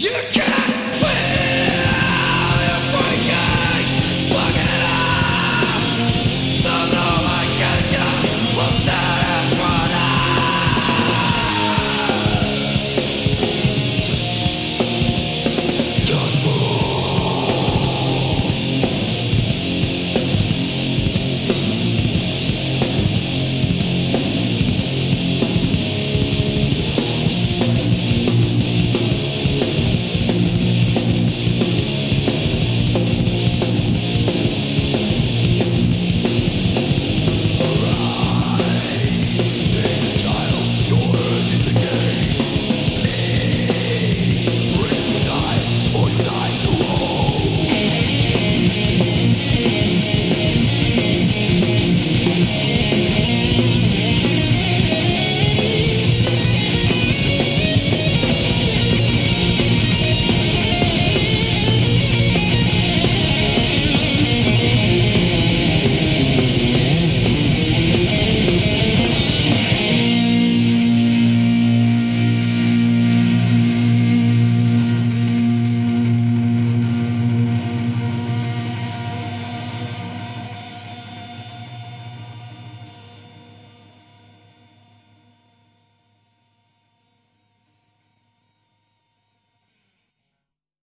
You